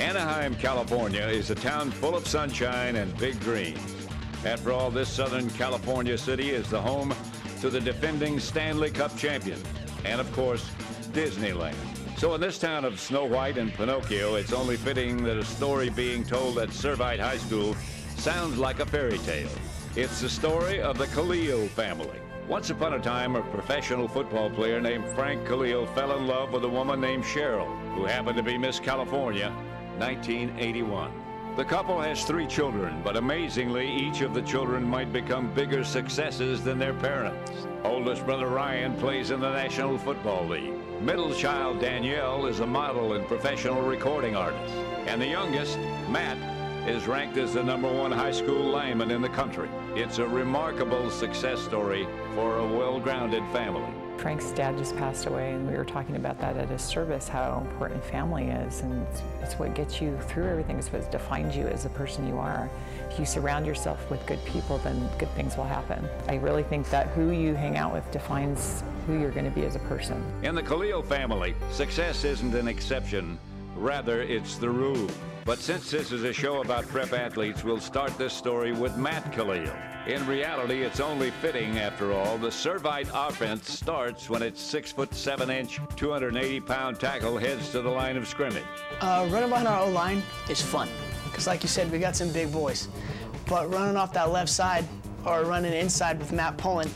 Anaheim, California is a town full of sunshine and big dreams. After all, this Southern California city is the home to the defending Stanley Cup champion, and of course, Disneyland. So in this town of Snow White and Pinocchio, it's only fitting that a story being told at Servite High School sounds like a fairy tale. It's the story of the Kalil family. Once upon a time, a professional football player named Frank Kalil fell in love with a woman named Cheryl, who happened to be Miss California, 1981. The couple has three children, but amazingly, each of the children might become bigger successes than their parents. Oldest brother Ryan plays in the National Football League. Middle child Danielle is a model and professional recording artist. And the youngest, Matt, is ranked as the number one high school lineman in the country. It's a remarkable success story for a well-grounded family. Frank's dad just passed away, and we were talking about that at his service, how important family is, and it's, it's what gets you through everything. It's what defines you as the person you are. If you surround yourself with good people, then good things will happen. I really think that who you hang out with defines who you're going to be as a person. In the Kalil family, success isn't an exception, rather it's the rule. But since this is a show about prep athletes, we'll start this story with Matt Kalil. In reality, it's only fitting, after all, the Servite offense starts when its six foot seven inch, 280 pound tackle heads to the line of scrimmage. Uh, running behind our O line is fun because, like you said, we got some big boys. But running off that left side or running inside with Matt pulling,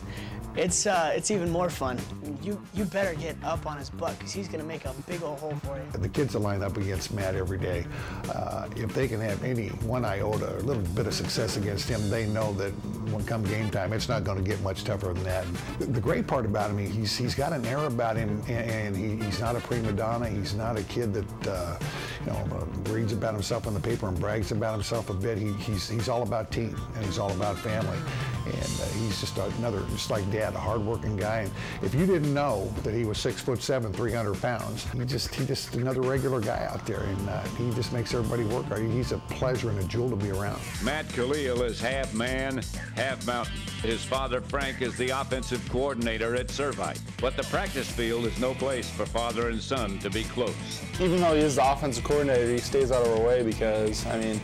it's uh, it's even more fun. You you better get up on his butt because he's gonna make a big old hole for you. The kids that line up against Matt every day, uh, if they can have any one iota, a little bit of success against him, they know that when come game time, it's not going to get much tougher than that. The, great part about him, he's he's got an air about him, and, and he, he's not a prima donna. He's not a kid that uh, you know uh, reads about himself in the paper and brags about himself a bit. He, he's he's all about team and he's all about family, and uh, he's just another just like Dad, a hardworking guy. And if you didn't know that he was six foot seven, 300 pounds, he just he just another regular guy out there, and uh, he just makes everybody work. He's a pleasure and a jewel to be around. Matt Kalil is half man, half mountain. His father, Frank, is the offensive coordinator at Servite. But the practice field is no place for father and son to be close. Even though he is the offensive coordinator, he stays out of our way because, I mean,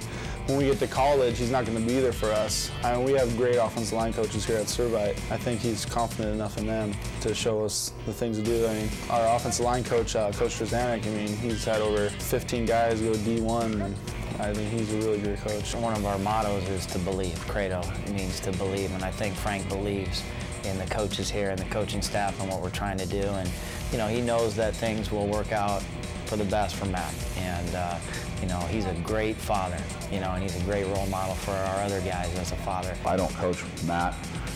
when we get to college, he's not going to be there for us. I mean, we have great offensive line coaches here at Servite. I think he's confident enough in them to show us the things to do. I mean, our offensive line coach, uh, Coach Drzanek, I mean, he's had over 15 guys go D1, and I think he's a really great coach. One of our mottos is to believe. Credo means to believe, and I think Frank believes in the coaches here and the coaching staff and what we're trying to do. And, you know, he knows that things will work out for the best for Matt. And, uh, you know, he's a great father, you know, and he's a great role model for our other guys as a father. I don't coach Matt.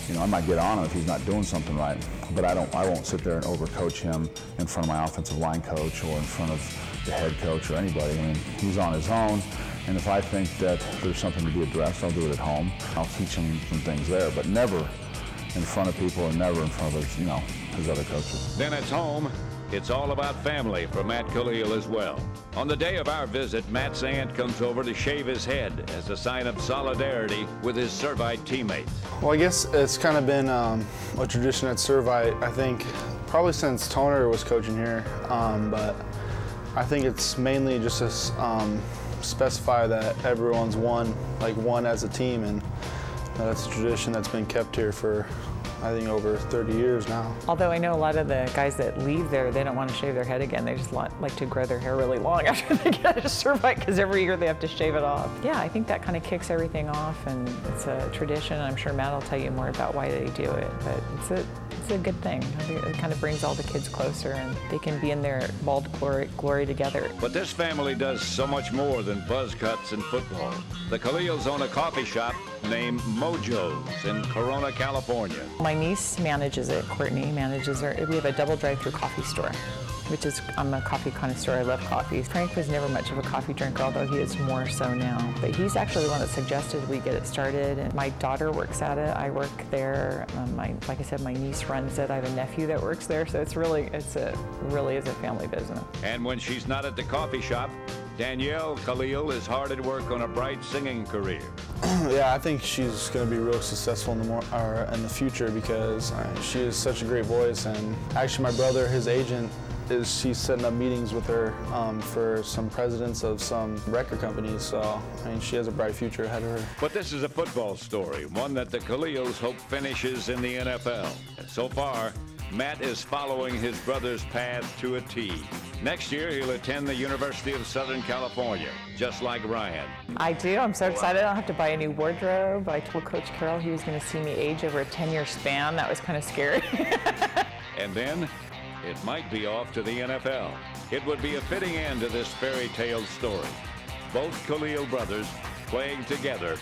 You know, I might get on him if he's not doing something right, but I don't. I won't sit there and overcoach him in front of my offensive line coach or in front of the head coach or anybody. I mean, he's on his own, and if I think that there's something to be addressed, I'll do it at home. I'll teach him some things there, but never in front of people and never in front of his, you know, his other coaches. Then it's home. It's all about family for Matt Kalil as well. On the day of our visit, Matt's aunt comes over to shave his head as a sign of solidarity with his Servite teammates. Well, I guess it's kind of been um, a tradition at Servite, I think, probably since Toner was coaching here, um, but I think it's mainly just to um, specify that everyone's one, like one as a team, and that's a tradition that's been kept here for I think over 30 years now. Although I know a lot of the guys that leave there, they don't want to shave their head again. They just like to grow their hair really long after they get a Servite because every year they have to shave it off. Yeah, I think that kind of kicks everything off and it's a tradition. I'm sure Matt will tell you more about why they do it, but it's a, it's a good thing. It kind of brings all the kids closer and they can be in their bald glory, glory together. But this family does so much more than buzz cuts and football. The Kalils own a coffee shop named Mojo's in Corona, California. My niece manages it. Courtney manages it. We have a double drive-through coffee store which is, I'm a coffee connoisseur, I love coffee. Frank was never much of a coffee drinker, although he is more so now. But he's actually the one that suggested we get it started, and my daughter works at it, I work there. Um, my, like I said, my niece runs it, I have a nephew that works there, so it's really, it's a, really is a family business. And when she's not at the coffee shop, Danielle Kalil is hard at work on a bright singing career. yeah, I think she's going to be real successful in the, more, in the future because uh, she has such a great voice. And actually, my brother, his agent, is she's setting up meetings with her um, for some presidents of some record companies. So, I mean, she has a bright future ahead of her. But this is a football story, one that the Kalils hope finishes in the NFL. And so far, Matt is following his brother's path to a T. Next year, he'll attend the University of Southern California, just like Ryan. I do. I'm so excited. I don't have to buy a new wardrobe. I told Coach Carroll he was going to see me age over a 10-year span. That was kind of scary. and then it might be off to the NFL. It would be a fitting end to this fairy tale story. Both Kalil brothers playing together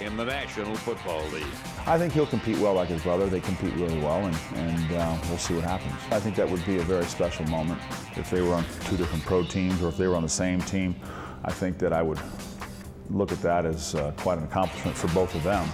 in the National Football League. I think he'll compete well like his brother. They compete really well, and, and uh, we'll see what happens. I think that would be a very special moment if they were on two different pro teams or if they were on the same team. I think that I would look at that as uh, quite an accomplishment for both of them.